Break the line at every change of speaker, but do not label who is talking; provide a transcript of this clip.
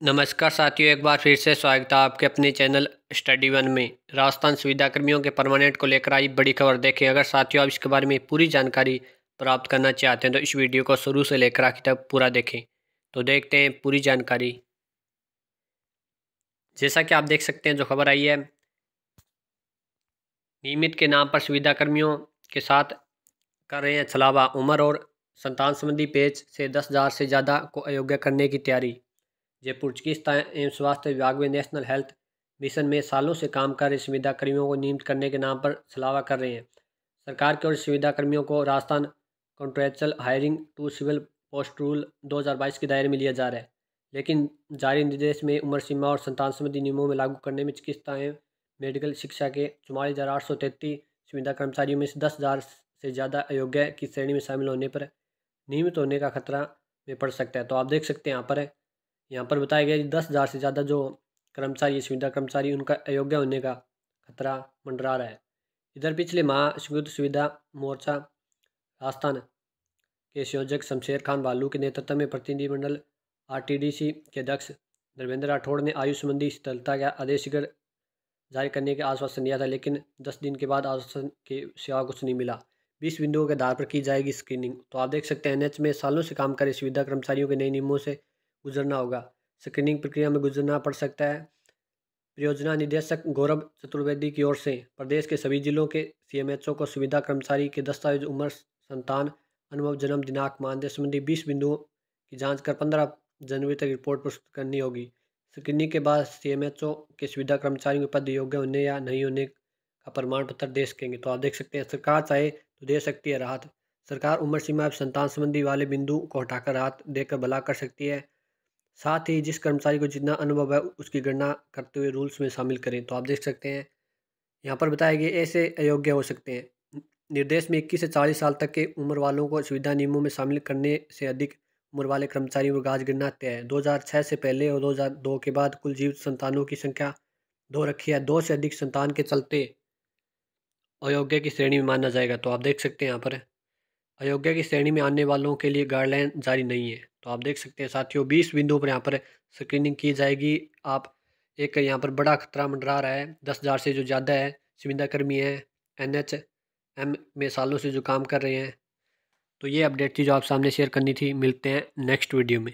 नमस्कार साथियों, एक बार फिर से स्वागत है आपके अपने चैनल स्टडी वन में। राजस्थान सुविधा कर्मियों के परमानेंट को लेकर आई बड़ी खबर देखें। अगर साथियों आप इसके बारे में पूरी जानकारी प्राप्त करना चाहते हैं तो इस वीडियो को शुरू से लेकर आखिर तक पूरा देखें। तो देखते हैं पूरी जानकारी। जैसा कि आप देख सकते हैं, जो खबर आई है, नियमित के नाम पर सुविधा कर्मियों के साथ कर रहे हैं छलावा उम्र और संतान संबंधी पेज से दस हज़ार से ज़्यादा को अयोग्य करने की तैयारी। जयपुर चिकित्सा एवं स्वास्थ्य विभाग में नेशनल हेल्थ मिशन में सालों से काम कर रहे सुविधा कर्मियों को नियमित करने के नाम पर छलावा कर रहे हैं। सरकार की ओर सुविधा कर्मियों को Rajasthan contractual hiring to civil post rule 2022 के दायरे में लिया जा रहा है। लेकिन जारी निर्देश में उम्र सीमा और संतान संबंधी नियमों में लागू करने में चिकित्सा एवं मेडिकल शिक्षा के चौवालीस हज़ार आठ सौ तैंतीस सुविधा कर्मचारियों में से दस हज़ार से ज़्यादा अयोग्य की श्रेणी में शामिल होने पर नियमित होने का खतरा में पड़ सकता है। तो आप देख सकते हैं यहाँ पर यहाँ पर बताया गया कि दस हज़ार से ज़्यादा जो कर्मचारी सुविधा कर्मचारी, उनका अयोग्य होने का खतरा मंडरा रहा है। इधर पिछले माह संयुक्त सुविधा मोर्चा राजस्थान के संयोजक शमशेर खान बालू के नेतृत्व में प्रतिनिधिमंडल आरटीडीसी के अध्यक्ष धर्मेंद्र राठौड़ ने आयु संबंधी शीतलता का आदेश जारी करने का आश्वासन दिया था, लेकिन दस दिन के बाद आश्वासन के सिवा कुछ नहीं मिला। बीस बिंदुओं के आधार पर की जाएगी स्क्रीनिंग तो आप देख सकते हैं, एनएच में सालों से काम करे सुविधा कर्मचारियों के नए नियमों से गुजरना होगा। स्क्रीनिंग प्रक्रिया में गुजरना पड़ सकता है। परियोजना निदेशक गौरव चतुर्वेदी की ओर से, प्रदेश के सभी जिलों के सीएमएचओ को सुविधा कर्मचारी के दस्तावेज़, उम्र, संतान, अनुभव, जन्म दिनांक, मानदेय संबंधी बीस बिंदुओं की जाँच कर पंद्रह जनवरी तक रिपोर्ट प्रस्तुत करनी होगी। स्क्रीनिंग के बाद सीएमएचओ के सुविधा कर्मचारियों के पद योग्य होने या नहीं होने का प्रमाण पत्र दे सकेंगे। तो आप देख सकते हैं, सरकार चाहे तो दे सकती है राहत। सरकार उम्र सीमा संतान संबंधी वाले बिंदु को हटाकर राहत देकर भला कर सकती है। साथ ही जिस कर्मचारी को जितना अनुभव है, उसकी गणना करते हुए रूल्स में शामिल करें। तो आप देख सकते हैं, यहाँ पर बताया गया, ऐसे अयोग्य हो सकते हैं। निर्देश में इक्कीस से चालीस साल तक के उम्र वालों को सुविधा नियमों में शामिल करने से अधिक उम्र वाले कर्मचारियों को आज गिनना तय है। दो हज़ार छः से पहले और दो हज़ार दो के बाद कुल जीवित संतानों की संख्या दो रखी है। दो से अधिक संतान के चलते अयोग्य की श्रेणी में माना जाएगा। तो आप देख सकते हैं यहाँ पर अयोग्य की श्रेणी में आने वालों के लिए गाइडलाइन जारी नहीं है। तो आप देख सकते हैं साथियों, बीस बिंदुओं पर यहाँ पर स्क्रीनिंग की जाएगी। आप एक यहाँ पर बड़ा खतरा मंडरा रहा है। दस हज़ार से जो ज़्यादा है सुविधा कर्मी है एन एच एम में सालों से जो काम कर रहे हैं। तो ये अपडेट थी जो आप सामने शेयर करनी थी। मिलते हैं नेक्स्ट वीडियो में।